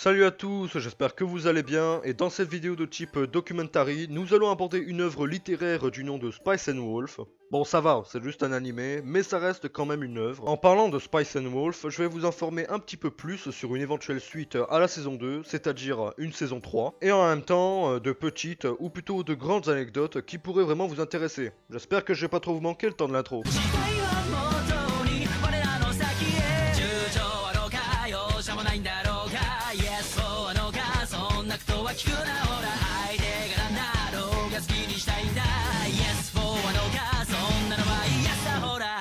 Salut à tous, j'espère que vous allez bien, et dans cette vidéo de type documentary, nous allons aborder une œuvre littéraire du nom de Spice and Wolf. Bon ça va, c'est juste un animé, mais ça reste quand même une œuvre. En parlant de Spice and Wolf, je vais vous informer un petit peu plus sur une éventuelle suite à la saison 2, c'est-à-dire une saison 3, et en même temps euh, de petites, ou plutôt de grandes anecdotes qui pourraient vraiment vous intéresser. J'espère que je vais pas trop vous manquer le temps de l'intro. much good.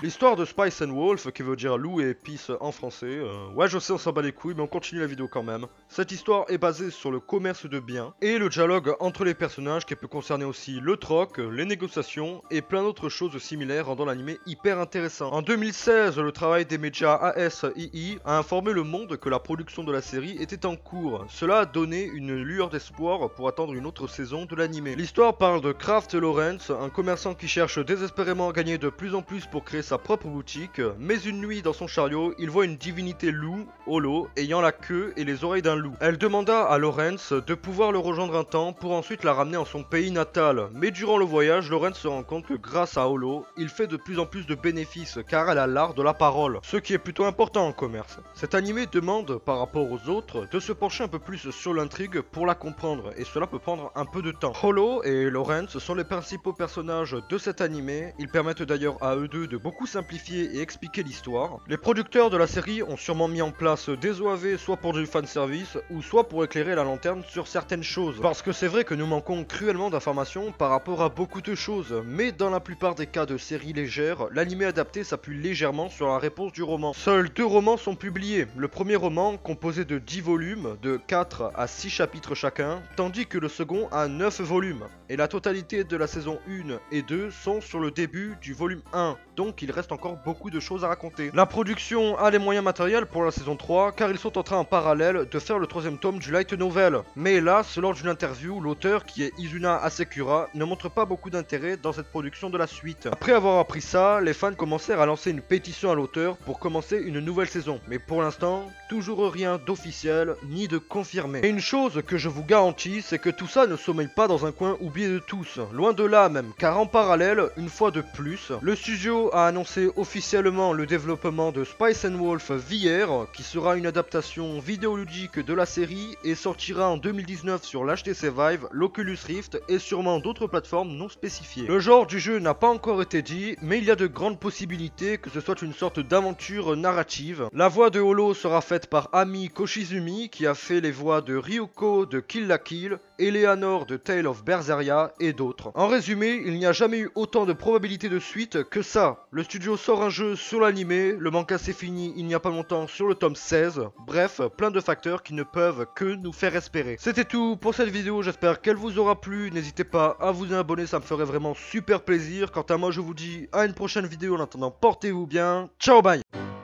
L'histoire de Spice and Wolf, qui veut dire loup et épice en français. euh, ouais, je sais, on s'en bat les couilles, mais on continue la vidéo quand même. Cette histoire est basée sur le commerce de biens et le dialogue entre les personnages qui peut concerner aussi le troc, les négociations et plein d'autres choses similaires rendant l'animé hyper intéressant. En 2016, le travail des médias ASII a informé le monde que la production de la série était en cours. Cela a donné une lueur d'espoir pour attendre une autre saison de l'animé. L'histoire parle de Kraft Lawrence, un commerçant qui cherche désespérément à gagner de plus en plus pour créer sa propre boutique, mais une nuit dans son chariot, il voit une divinité loup, Holo, ayant la queue et les oreilles d'un loup. Elle demanda à Lawrence de pouvoir le rejoindre un temps pour ensuite la ramener en son pays natal. Mais durant le voyage, Lawrence se rend compte que grâce à Holo, il fait de plus en plus de bénéfices car elle a l'art de la parole, ce qui est plutôt important en commerce. Cet animé demande, par rapport aux autres, de se pencher un peu plus sur l'intrigue pour la comprendre, et cela peut prendre un peu de temps. Holo et Lawrence sont les principaux personnages de cet animé, ils permettent d'ailleurs à eux deux de beaucoup simplifier et expliquer l'histoire. Les producteurs de la série ont sûrement mis en place des OAV soit pour du fanservice, ou soit pour éclairer la lanterne sur certaines choses. Parce que c'est vrai que nous manquons cruellement d'informations par rapport à beaucoup de choses, mais dans la plupart des cas de séries légères, l'animé adapté s'appuie légèrement sur la réponse du roman. Seuls deux romans sont publiés. Le premier roman, composé de 10 volumes, de 4 à 6 chapitres chacun, tandis que le second a 9 volumes. Et la totalité de la saison 1 et 2 sont sur le début du volume 1, donc il reste encore beaucoup de choses à raconter. La production a les moyens matériels pour la saison 3, car ils sont en train en parallèle de faire le troisième tome du light novel. Mais hélas, lors d'une interview, l'auteur, qui est Izuna Asekura, ne montre pas beaucoup d'intérêt dans cette production de la suite. Après avoir appris ça, les fans commencèrent à lancer une pétition à l'auteur pour commencer une nouvelle saison. Mais pour l'instant, toujours rien d'officiel ni de confirmé. Et une chose que je vous garantis, c'est que tout ça ne sommeille pas dans un coin oublié de tous. Loin de là même, car en parallèle, une fois de plus, le studio a annoncé officiellement le développement de Spice and Wolf VR, qui sera une adaptation vidéoludique de la série et sortira en 2019 sur l'HTC Vive, l'Oculus Rift et sûrement d'autres plateformes non spécifiées. Le genre du jeu n'a pas encore été dit, mais il y a de grandes possibilités que ce soit une sorte d'aventure narrative. La voix de Holo sera faite par Ami Koshizumi, qui a fait les voix de Ryuko de Kill la Kill, Eleanor de Tale of Berseria et d'autres. En résumé, il n'y a jamais eu autant de probabilités de suite que ça. Le studio sort un jeu sur l'animé, le manga s'est fini il n'y a pas longtemps sur le tome 16, bref, plein de facteurs qui ne peuvent que nous faire espérer. C'était tout pour cette vidéo, j'espère qu'elle vous aura plu, n'hésitez pas à vous abonner, ça me ferait vraiment super plaisir. Quant à moi, je vous dis à une prochaine vidéo, en attendant, portez-vous bien, ciao bye「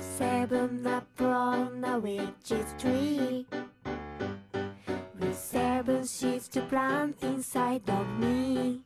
Seven up on a witch's tree. With seven seeds to plant inside of me